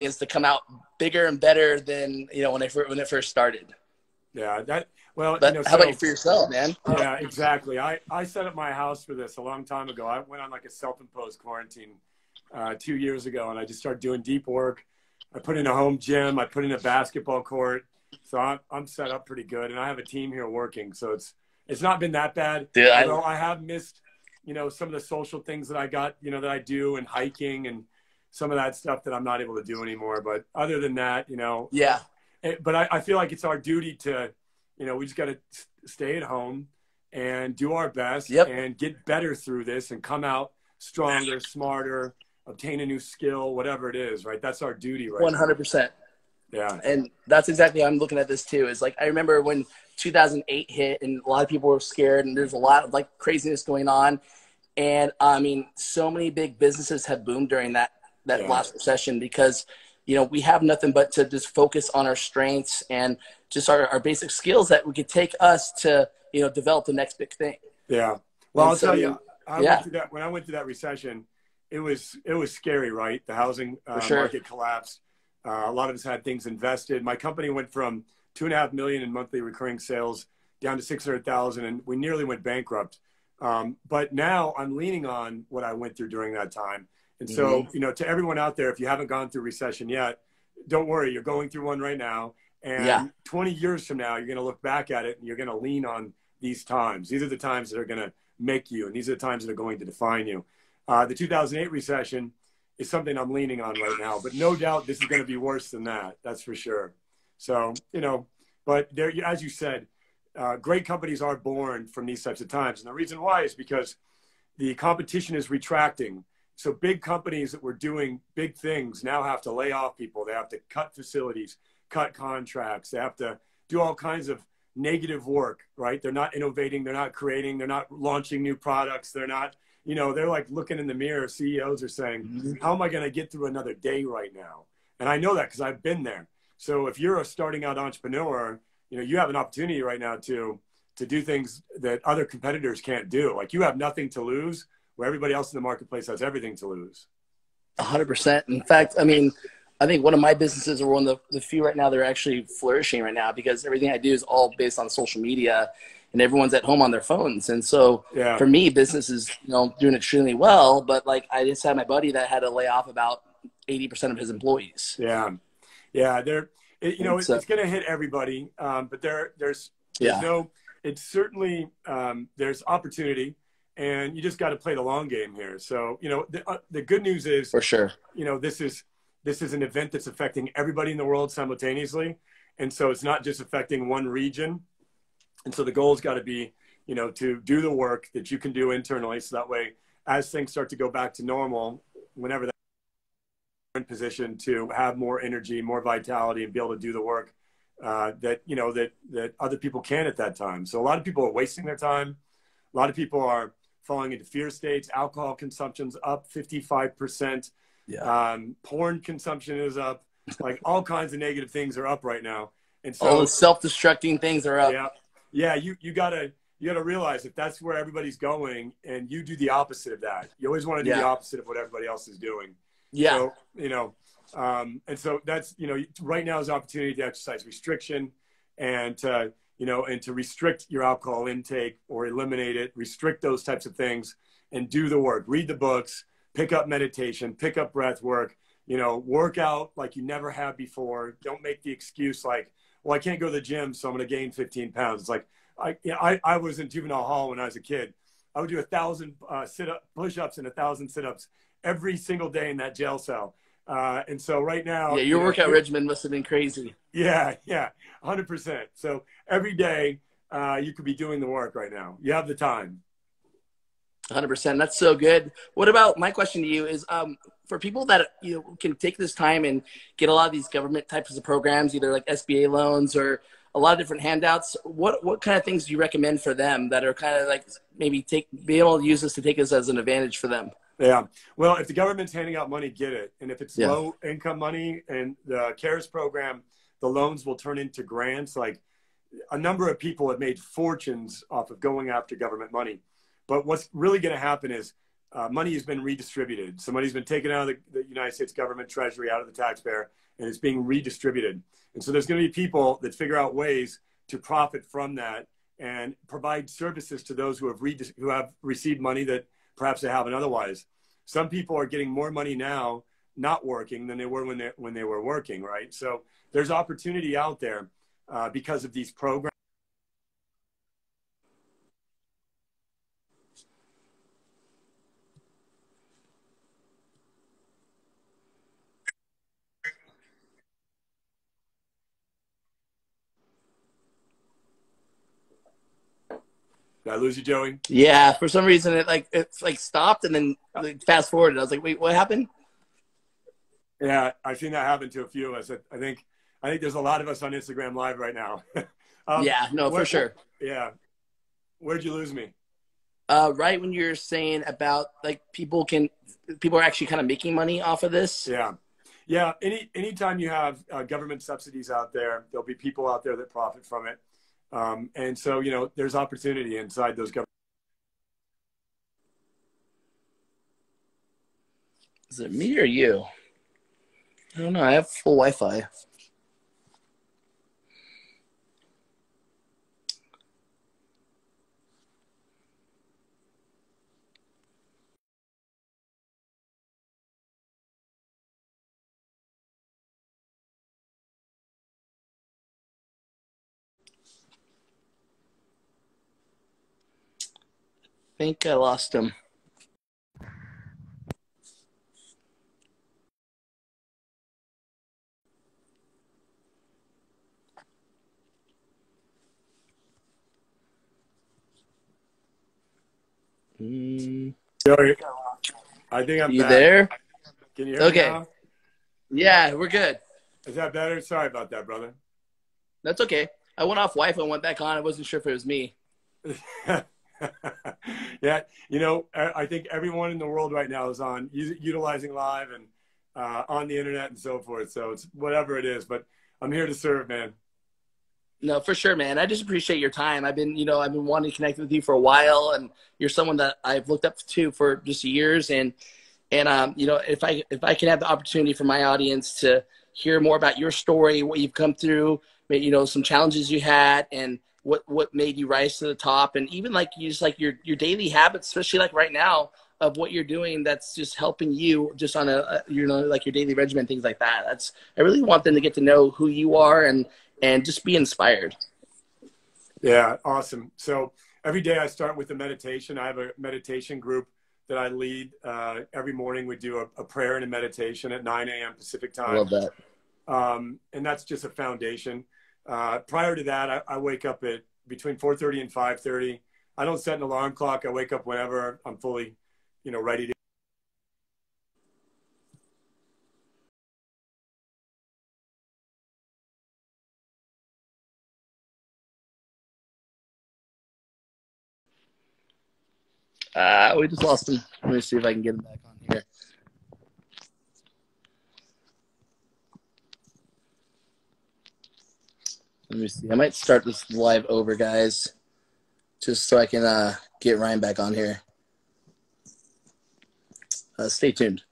is to come out bigger and better than you know when I when it first started. Yeah, that well. But you know, how so, about you for yourself, man? Yeah, exactly. I I set up my house for this a long time ago. I went on like a self-imposed quarantine uh, two years ago, and I just started doing deep work. I put in a home gym. I put in a basketball court. So I'm I'm set up pretty good, and I have a team here working. So it's it's not been that bad. Dude, I- I have missed, you know, some of the social things that I got, you know, that I do and hiking and some of that stuff that I'm not able to do anymore. But other than that, you know, Yeah, it, but I, I feel like it's our duty to, you know, we just got to stay at home and do our best Yep. and get better through this and come out stronger, smarter, obtain a new skill, whatever it is, right? That's our duty, right? one hundred percent. Yeah. And that's exactly how I'm looking at this too. Is like I remember when 2008 hit, and a lot of people were scared, and there's a lot of like craziness going on. And I mean, so many big businesses have boomed during that that Yeah. last recession because you know we have nothing but to just focus on our strengths and just our, our basic skills that we could take us to you know develop the next big thing. Yeah. Well, And I'll so, tell you, I yeah. went through that when I went through that recession. It was it was scary, right? The housing uh, sure. market collapsed. Uh, a lot of us had things invested. My company went from two and a half million in monthly recurring sales down to six hundred thousand, and we nearly went bankrupt. Um, but now I'm leaning on what I went through during that time. And so, Mm-hmm. you know, to everyone out there, if you haven't gone through recession yet, don't worry, you're going through one right now. And Yeah. 20 years from now, you're going to look back at it and you're going to lean on these times. These are the times that are going to make you, and these are the times that are going to define you. Uh, the 2008 recession is something I'm leaning on right now, but no doubt this is going to be worse than that. That's for sure. So, you know, but there, as you said, uh, great companies are born from these types of times. And the reason why is because the competition is retracting. So big companies that were doing big things now have to lay off people. They have to cut facilities, cut contracts. They have to do all kinds of negative work, right? They're not innovating. They're not creating. They're not launching new products. They're not, you know, they're like looking in the mirror. CEOs are saying, mm-hmm. how am I going to get through another day right now? And I know that because I've been there. So if you're a starting out entrepreneur, you know, you have an opportunity right now to, to do things that other competitors can't do. Like you have nothing to lose where everybody else in the marketplace has everything to lose. hundred percent. In fact, I mean, I think one of my businesses are one of the, the few right now that are actually flourishing right now because everything I do is all based on social media and everyone's at home on their phones. And so Yeah. for me, business is, you know, doing extremely well. But like I just had my buddy that had to lay off about 80% of his employees. Yeah. Yeah. They're, it, you know, it's, It's, going to hit everybody. Um, but there, there's, there's Yeah. no, it's certainly, um, there's opportunity and you just got to play the long game here. So, you know, the, uh, the good news is, For sure. you know, this is, this is an event that's affecting everybody in the world simultaneously. And so it's not just affecting one region. And so the goal's got to be, you know, to do the work that you can do internally. So that way, as things start to go back to normal, whenever that in position to have more energy, more vitality, and be able to do the work uh, that you know that that other people can at that time. So a lot of people are wasting their time. A lot of people are falling into fear states. Alcohol consumption's up fifty five percent. Yeah. Um, porn consumption is up. Like all kinds of negative things are up right now. And so all the self-destructing things are up. yeah, yeah. You you gotta you gotta realize if that's where everybody's going, and you do the opposite of that. You always want to do the opposite of what everybody else is doing. Yeah. So, you know, um, and so that's, you know, right now is opportunity to exercise restriction and, to, you know, and to restrict your alcohol intake or eliminate it, restrict those types of things and do the work. Read the books, pick up meditation, pick up breath work, you know, work out like you never have before. Don't make the excuse like, well, I can't go to the gym, so I'm going to gain 15 pounds. It's like, I, you know, I, I was in juvenile hall when I was a kid. I would do a thousand uh, sit up, push ups and a thousand sit ups every single day in that jail cell. Uh, and so right now, Yeah, your know, workout regimen must have been crazy. Yeah, yeah, hundred percent. So every day, uh, you could be doing the work right now. You have the time. 100%. That's so good. What about my question to you is um, for people that you know can take this time and get a lot of these government types of programs, either like SBA loans or a lot of different handouts. What what kind of things do you recommend for them that are kind of like maybe take be able to use this to take this as an advantage for them? Yeah. Well, if the government's handing out money, get it. And if it's Yeah. low income money and the CARES program, the loans will turn into grants. Like a number of people have made fortunes off of going after government money. But what's really going to happen is uh, money has been redistributed. So money's been taken out of the, the United States government treasury, out of the taxpayer, and it's being redistributed. And so there's going to be people that figure out ways to profit from that and provide services to those who have, who have received money that perhaps they haven't otherwise. Some people are getting more money now not working than they were when they, when they were working, right? So there's opportunity out there uh, because of these programs. Did I lose you, Joey? Yeah, for some reason it like it's like stopped and then like, fast forwarded. I was like, wait, what happened? Yeah, I've seen that happen to a few of us. I think I think there's a lot of us on Instagram Live right now. um, yeah, no, where, for sure. Yeah, where'd you lose me? Uh, right when you're saying about like people can people are actually kind of making money off of this. Yeah, yeah. Any anytime you have uh, government subsidies out there, there'll be people out there that profit from it. Um, and so, you know, there's opportunity inside those governments. Is it me or you? I don't know. I have full Wi Fi. Think I lost him. Mm. I think I'm you back. there? Can you hear okay. me now? Yeah, we're good. Is that better? Sorry about that, brother. That's okay. I went off Wi-Fi and went back on. I wasn't sure if it was me. yeah, you know, I think everyone in the world right now is on utilizing live and uh, on the internet and so forth. So it's whatever it is, but I'm here to serve, man. No, for sure, man. I just appreciate your time. I've been, you know, I've been wanting to connect with you for a while, and you're someone that I've looked up to for just years. And and um, you know, if I if I can have the opportunity for my audience to hear more about your story, what you've come through, you know, some challenges you had, and what what made you rise to the top and even like you just like your your daily habits especially like right now of what you're doing that's just helping you just on a, a you know like your daily regimen things like that. That's i really want them to get to know who you are and and just be inspired. Yeah awesome. So every day i start with a meditation. I have a meditation group that i lead uh, every morning. We do a, a, prayer and a meditation at 9 a.m pacific time. I love that. Um, and that's just a foundation uh, prior to that, I, I, wake up at between 4:30 and 5:30. I don't set an alarm clock. I wake up whenever I'm fully, you know, ready to. Uh, we just lost him. Let me see if I can get him back on here. Let me see. I might start this live over, guys, just so I can uh, get Ryan back on here. Uh, stay tuned.